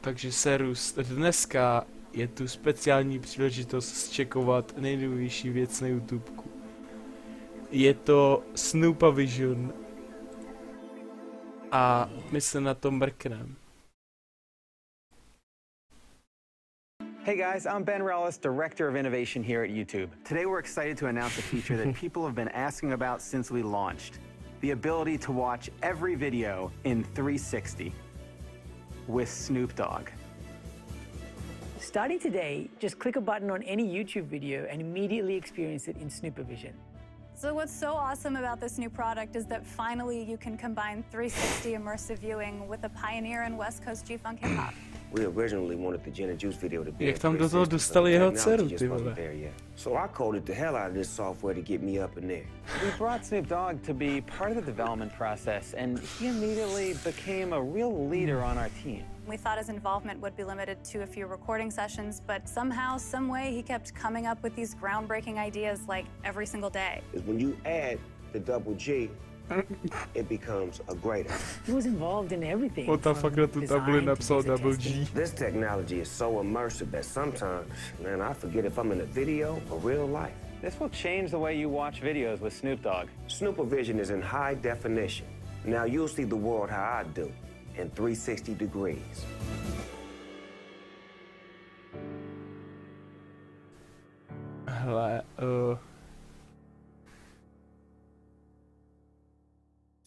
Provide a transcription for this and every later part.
Takže Serus, dneska je tu speciální příležitost zčekovat nejnovější věc na YouTube. Je to Snoopavision. A my se na to mrkneme. Hey guys, I'm Ben Rallis, Director of Innovation here at YouTube. Today we're excited to announce a feature that people have been asking about since we launched. The ability to watch every video in 360 with Snoop Dogg. Starting today, just click a button on any YouTube video and immediately experience it in Snoopavision. So what's so awesome about this new product is that finally you can combine 360 immersive viewing with a pioneer in West Coast G-Funk hip hop. We originally wanted the Gin and Juice video to be Jak in tam do toho 360, dostali jeho dceru, just ty wasn't vole? there yet. So I coded the hell out of this software to get me up in there. We brought Snoop Dogg to be part of the development process, and he immediately became a real leader on our team. We thought his involvement would be limited to a few recording sessions, but somehow, some way, he kept coming up with these groundbreaking ideas like every single day. Is when you add the double G, it becomes a greater. He was involved in everything. On tam from fakt na tu design tabuli to napsal user double. G. This technology is so immersive that sometimes, man, I forget if I'm in a video or real life. This will change the way you watch videos with Snoop Dogg. Snoopavision is in high definition. Now you'll see the world how I do, in 360 degrees. Hele, uh,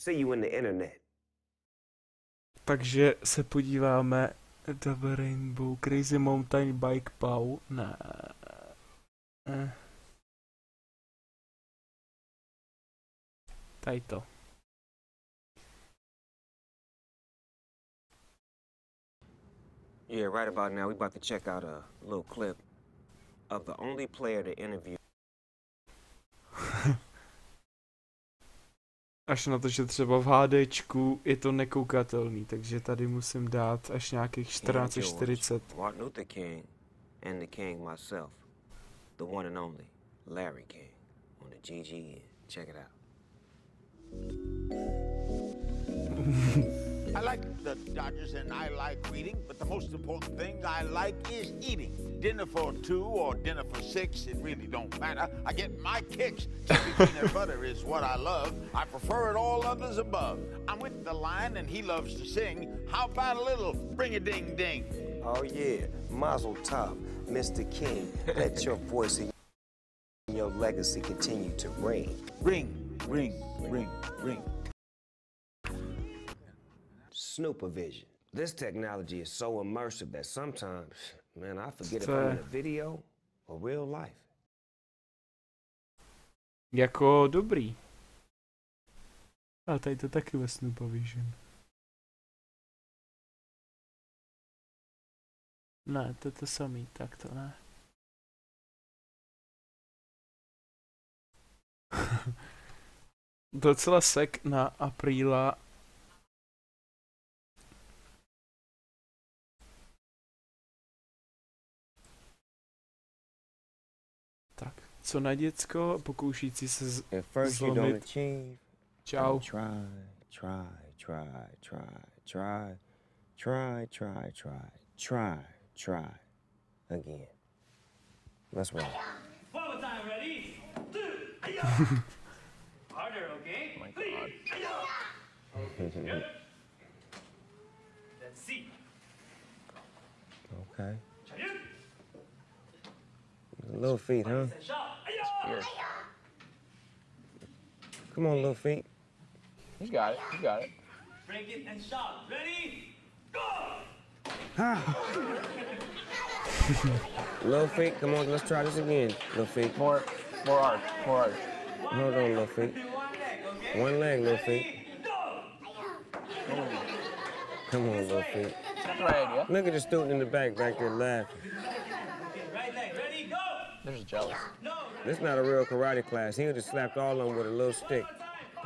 See you in the internet. takže se podíváme Double Rainbow Crazy Mountain Bike Pow. Ne. Eh. Tady to. Yeah, right about now, we about to check out a little clip of the only player to interview Až na to, že třeba v HDčku je to nekoukatelný, takže tady musím dát až nějakých George, 1440. Martin Luther King, and the King myself, the one and only Larry King, on the GGN. Check it out. The Dodgers and I like reading, but the most important thing I like is eating. Dinner for two or dinner for six, it really don't matter. I get my kicks. Chicken peanut butter is what I love. I prefer it all others above. I'm with the lion and he loves to sing. How about a little ring a ding ding? Oh yeah, Mazel Tov, Mr. King. Let your voice and your legacy continue to ring. Ring, ring, ring, ring. Snoopervision. This technology is so immersive that sometimes, man, I forget if I'm in a video or real life. Jako dobrý. A tady to taky ve Snoopavision. Ne, to je to samý, tak to ne. Docela sek na apríla co na děcko, pokoušící se z... At first you don't Zlomit. achieve. Čau. Try, try, try, try, try, try, try, try, try, try again. Let's roll. Follow time, ready? Two, Harder, okay? Oh my God. Good. Let's see. Okay. Chayun. Little feet, huh? Shot. Come on, little feet. He's got it. He's got it. Break it and shot. Ready? Go! Little feet, come on, let's try this again. Little feet. More, more arch. More arch. Hold on, little feet. One leg, little feet. Come on, little feet. Right idea. Look at the student in the back back there laughing. Right leg. Ready? Go! They're just jealous. This not a real karate class. He would have slapped all of them with a little stick.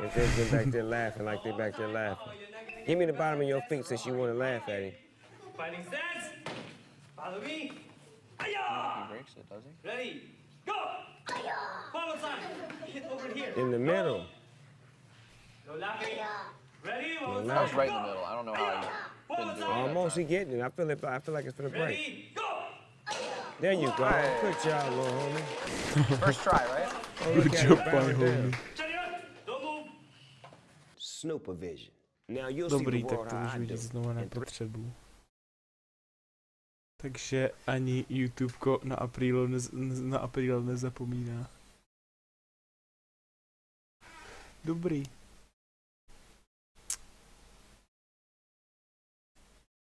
If they've been back there laughing like they back there laughing. Give me the bottom of your feet since you want to laugh at him. Fighting stance. Follow me. He breaks it, does he? Ready? Go! Follow time. Hit over here. In the middle. Go laughing. Ready? Go One more That was time. right in the middle. I don't know how he Been doing Almost, he getting it. I feel it. I feel like it's for the break. Ready, go! There you go. Right. Good job, little homie. First try, right? Oh, Good job, my homie. Snoopervision. Now you'll Dobrý, see the tak world to how už vidět znovu And nepotřebuji. Takže ani YouTubeko na apríl, nez, na apríl nezapomíná. Dobrý.